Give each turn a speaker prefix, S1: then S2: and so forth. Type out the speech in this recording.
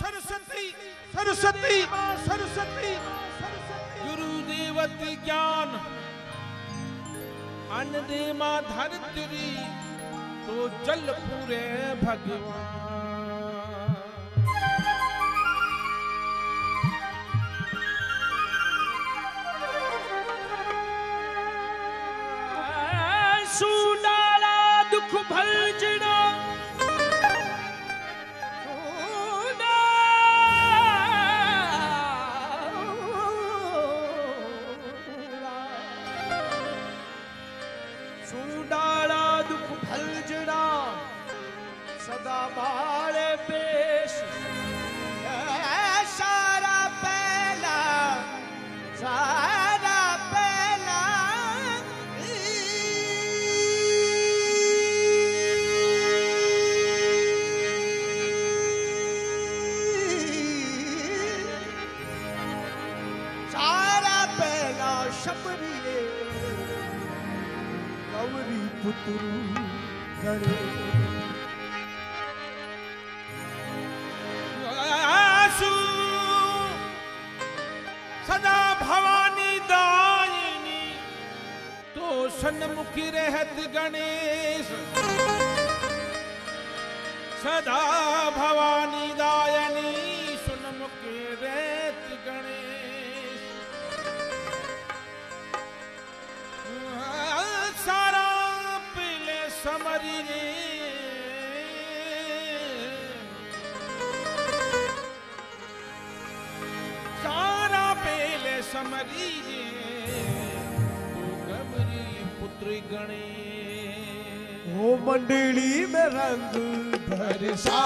S1: सरस्वती सरस्वती सरस्वती गुरु देवत ज्ञान अन्न दे माँ धरतरी तो जल पूरे भगवान।
S2: सू સુડાળા દુઃખ ભલજણા સદા બાળે पुतरू
S1: करे। सदा भवानी दायिनी तो सन्मुखी रहत गणेश। सदा भवानी दायनी
S2: वो मंडली में रंग भरसा।